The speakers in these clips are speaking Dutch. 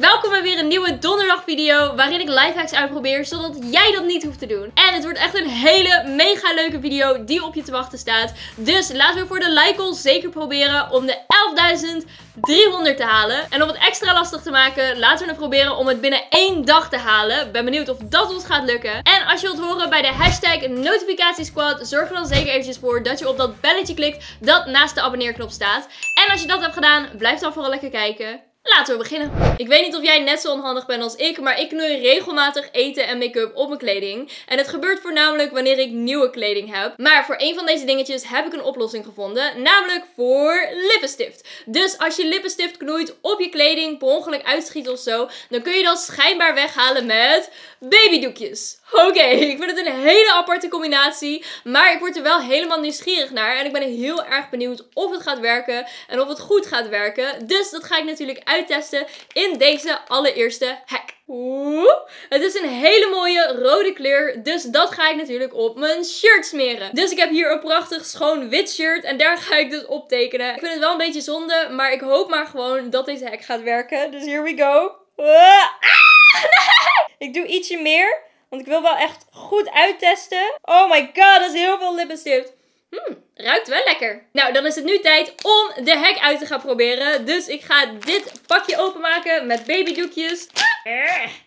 welkom bij weer een nieuwe donderdag video waarin ik lifehacks uitprobeer zodat jij dat niet hoeft te doen. En het wordt echt een hele mega leuke video die op je te wachten staat. Dus laten we voor de like zeker proberen om de 11.300 te halen. En om het extra lastig te maken, laten we het proberen om het binnen één dag te halen. Ben benieuwd of dat ons gaat lukken. En als je wilt horen bij de hashtag notificatiesquad, zorg er dan zeker eventjes voor dat je op dat belletje klikt dat naast de abonneerknop staat. En als je dat hebt gedaan, blijf dan vooral lekker kijken. Laten we beginnen. Ik weet niet of jij net zo onhandig bent als ik, maar ik knoei regelmatig eten en make-up op mijn kleding. En het gebeurt voornamelijk wanneer ik nieuwe kleding heb. Maar voor een van deze dingetjes heb ik een oplossing gevonden, namelijk voor lippenstift. Dus als je lippenstift knoeit op je kleding, per ongeluk uitschiet of zo, dan kun je dat schijnbaar weghalen met babydoekjes. Oké, ik vind het een hele aparte combinatie, maar ik word er wel helemaal nieuwsgierig naar. En ik ben heel erg benieuwd of het gaat werken en of het goed gaat werken. Dus dat ga ik natuurlijk uittesten in deze allereerste hack. Oeh, het is een hele mooie rode kleur, dus dat ga ik natuurlijk op mijn shirt smeren. Dus ik heb hier een prachtig schoon wit shirt en daar ga ik dus op tekenen. Ik vind het wel een beetje zonde, maar ik hoop maar gewoon dat deze hack gaat werken. Dus here we go. Ah, ik doe ietsje meer. Want ik wil wel echt goed uittesten. Oh my god, dat is heel veel lippenstift. Hmm, ruikt wel lekker. Nou, dan is het nu tijd om de hack uit te gaan proberen. Dus ik ga dit pakje openmaken met babydoekjes.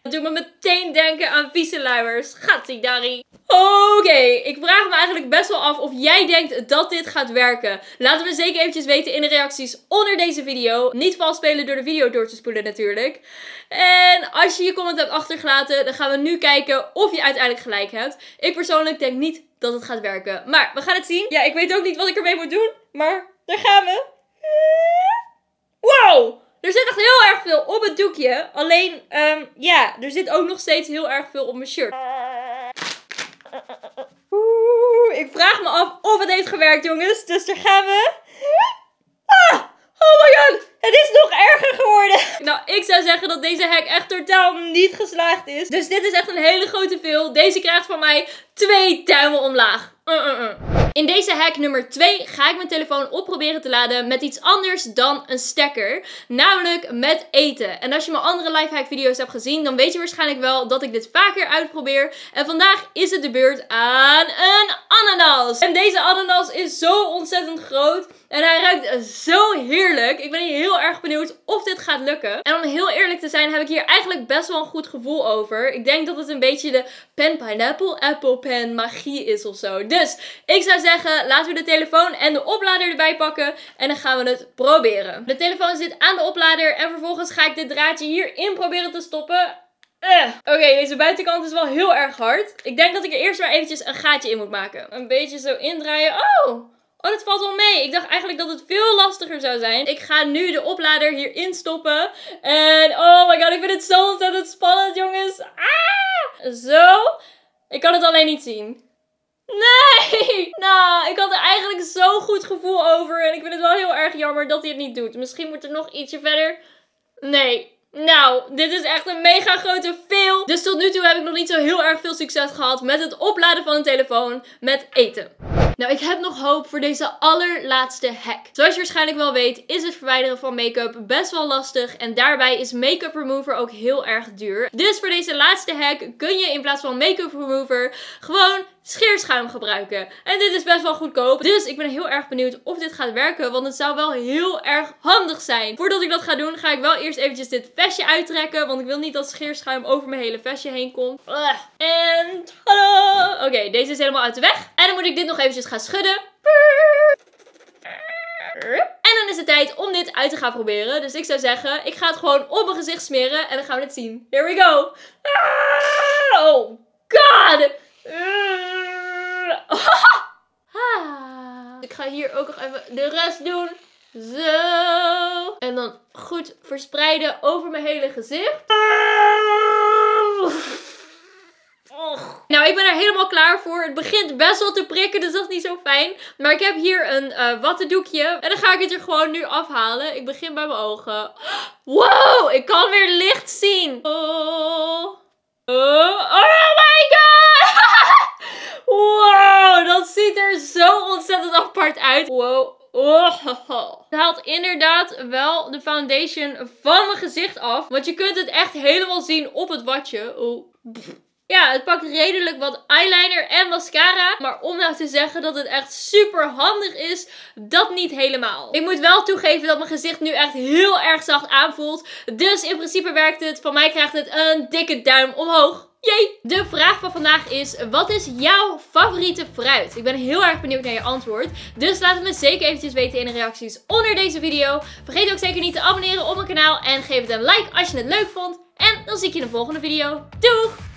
Dat doet me meteen denken aan vieze luiers. Gatsidari. Oké, ik vraag me eigenlijk best wel af of jij denkt dat dit gaat werken. Laat me zeker eventjes weten in de reacties onder deze video. Niet vals spelen door de video door te spoelen natuurlijk. En als je je comment hebt achtergelaten, dan gaan we nu kijken of je uiteindelijk gelijk hebt. Ik persoonlijk denk niet dat het gaat werken. Maar we gaan het zien. Ja, ik weet ook niet wat ik ermee moet doen. Maar daar gaan we. Wow! Er zit echt heel erg veel op het doekje. Alleen, um, ja, er zit ook nog steeds heel erg veel op mijn shirt. Oeh, ik vraag me af of het heeft gewerkt, jongens. Dus daar gaan we. Ah! Oh my god, het is nog erger geworden. Nou, ik zou zeggen dat deze hack echt totaal niet geslaagd is. Dus dit is echt een hele grote veel. Deze krijgt van mij twee duimen omlaag. Uh, uh, uh. In deze hack nummer 2 ga ik mijn telefoon op proberen te laden met iets anders dan een stekker. Namelijk met eten. En als je mijn andere lifehack video's hebt gezien, dan weet je waarschijnlijk wel dat ik dit vaker uitprobeer. En vandaag is het de beurt aan een ananas. En deze ananas is zo ontzettend groot. En hij ruikt zo heerlijk. Ik ben heel erg benieuwd of dit gaat lukken. En om heel eerlijk te zijn heb ik hier eigenlijk best wel een goed gevoel over. Ik denk dat het een beetje de pen pineapple apple pen magie is of zo. Dus ik zou zeggen, laten we de telefoon en de oplader erbij pakken. En dan gaan we het proberen. De telefoon zit aan de oplader. En vervolgens ga ik dit draadje hierin proberen te stoppen. Uh. Oké, deze buitenkant is wel heel erg hard. Ik denk dat ik er eerst maar eventjes een gaatje in moet maken. Een beetje zo indraaien. Oh! Oh, dat valt wel mee. Ik dacht eigenlijk dat het veel lastiger zou zijn. Ik ga nu de oplader hierin stoppen. En oh my god, ik vind het zo ontzettend spannend, jongens. Ah! Zo. Ik kan het alleen niet zien. Nee! Nou, ik had er eigenlijk zo'n goed gevoel over. En ik vind het wel heel erg jammer dat hij het niet doet. Misschien moet er nog ietsje verder. Nee. Nou, dit is echt een mega grote veel. Dus tot nu toe heb ik nog niet zo heel erg veel succes gehad met het opladen van een telefoon met eten. Nou, ik heb nog hoop voor deze allerlaatste hack. Zoals je waarschijnlijk wel weet, is het verwijderen van make-up best wel lastig. En daarbij is make-up remover ook heel erg duur. Dus voor deze laatste hack kun je in plaats van make-up remover gewoon scheerschuim gebruiken. En dit is best wel goedkoop. Dus ik ben heel erg benieuwd of dit gaat werken. Want het zou wel heel erg handig zijn. Voordat ik dat ga doen, ga ik wel eerst eventjes dit vestje uittrekken. Want ik wil niet dat scheerschuim over mijn hele vestje heen komt. En tada! Oké, deze is helemaal uit de weg. En dan moet ik dit nog eventjes gaan schudden. En dan is het tijd om dit uit te gaan proberen. Dus ik zou zeggen, ik ga het gewoon op mijn gezicht smeren. En dan gaan we het zien. Here we go. Oh god. Ik hier ook nog even de rest doen. Zo. En dan goed verspreiden over mijn hele gezicht. Nou, ik ben er helemaal klaar voor. Het begint best wel te prikken, dus dat is niet zo fijn. Maar ik heb hier een uh, wattendoekje. En dan ga ik het er gewoon nu afhalen. Ik begin bij mijn ogen. Wow, ik kan weer licht zien. Oh, oh, oh my god! Wow, ziet er zo ontzettend apart uit. Wow. Oh, Het haalt inderdaad wel de foundation van mijn gezicht af. Want je kunt het echt helemaal zien op het watje. Oh. Ja, het pakt redelijk wat eyeliner en mascara. Maar om nou te zeggen dat het echt super handig is, dat niet helemaal. Ik moet wel toegeven dat mijn gezicht nu echt heel erg zacht aanvoelt. Dus in principe werkt het. Van mij krijgt het een dikke duim omhoog. Jee! De vraag van vandaag is, wat is jouw favoriete fruit? Ik ben heel erg benieuwd naar je antwoord. Dus laat het me zeker eventjes weten in de reacties onder deze video. Vergeet ook zeker niet te abonneren op mijn kanaal en geef het een like als je het leuk vond. En dan zie ik je in de volgende video. Doeg!